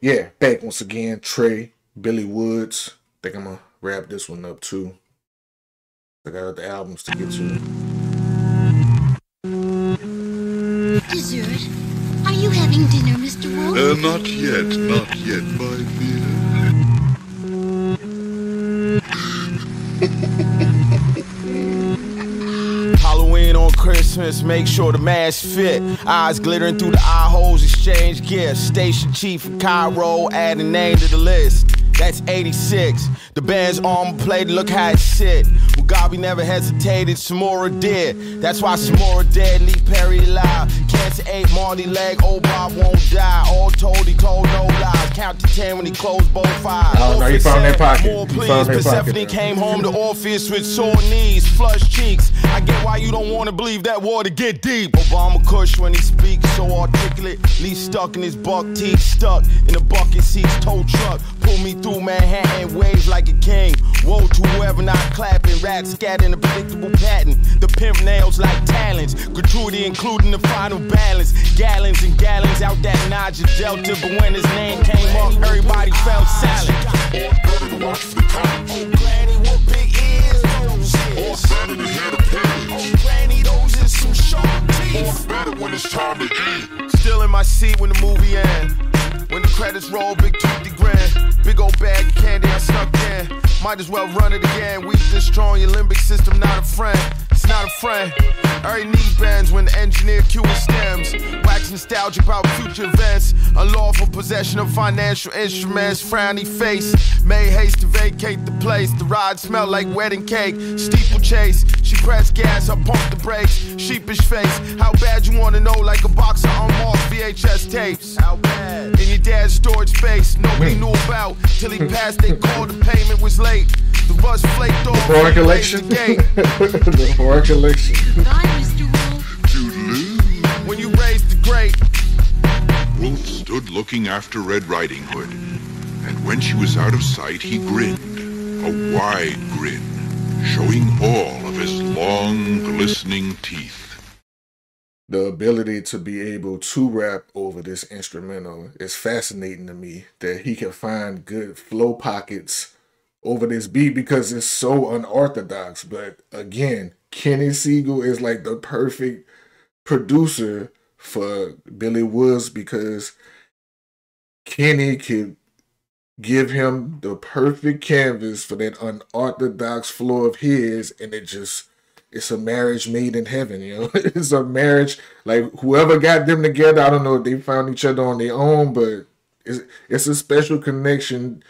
yeah, back once again, Trey, Billy Woods. I think I'm gonna wrap this one up too. I got the albums to get to. Dessert? Are you having dinner, Mr. Wolf? Uh, not yet, not yet, my Halloween Christmas, make sure the mask fit. Eyes glittering through the eye holes, exchange gifts. Station chief in Cairo, add a name to the list. That's 86. The band's armor plate, look how it sit. Mugabe never hesitated, Samora did. That's why Samora dead, Lee Perry alive. Ate Marley leg, old Bob won't die. All told, he told no lies. Count to 10 when he closed both eyes. Oh, no, you found that pocket. More You please, found that Persephone pocket. came home to Orpheus with sore knees, flushed cheeks. I get why you don't wanna believe that water get deep. Obama Kush when he speaks, so articulate. Lee stuck in his buck teeth, stuck in the bucket seats, tow truck. Pull me through Manhattan, waves like a king. Woe to whoever not clapping, rats scattered in a predictable pattern. The pimp nails like talons, gratuity including the final balance. Gallons and gallons out that Niger Delta, but when his name came up, everybody felt silent. Still in my seat when the movie ends. When the credits roll, big 50 grand. Big old bag of candy I snuck in. Might as well run it again. And strong, your limbic system not a friend. Not a friend. Every knee bends when engineer cueing stems. Wax nostalgic about future events. Unlawful possession of financial instruments. Frowny face. Made haste to vacate the place. The ride smelled like wedding cake. Steeplechase. She pressed gas, I pumped the brakes. Sheepish face. How bad you wanna know? Like a box of unmarked VHS tapes. How bad? In your dad's storage space. Nobody knew about till he passed. They called the payment was late. The rust flaked off. For when he recollection. raised the gate. the great. Wolf stood looking after Red Riding Hood, and when she was out of sight, he grinned, a wide grin, showing all of his long, glistening teeth. the ability to be able to rap over this instrumental is fascinating to me that he can find good flow pockets over this beat because it's so unorthodox but again kenny segal is like the perfect producer for billy woods because kenny could give him the perfect canvas for that unorthodox flow of his and it just it's a marriage made in heaven, you know. it's a marriage like whoever got them together. I don't know if they found each other on their own, but it's it's a special connection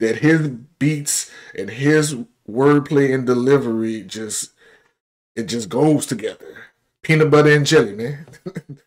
that his beats and his wordplay and delivery just it just goes together. Peanut butter and jelly, man.